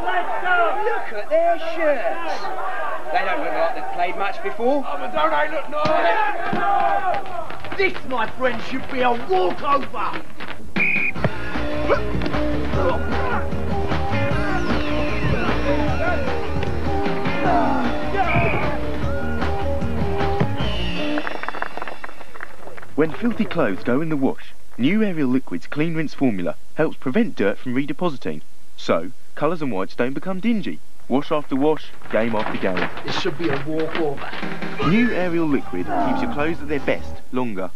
Look at their shirts. They don't look like they've played much before. Oh, but don't they look nice? This, my friend, should be a walkover! When filthy clothes go in the wash, new Ariel Liquid's clean rinse formula helps prevent dirt from redepositing. So, colours and whites don't become dingy. Wash after wash, game after game. This should be a walkover. New Ariel Liquid keeps your clothes at their best longer.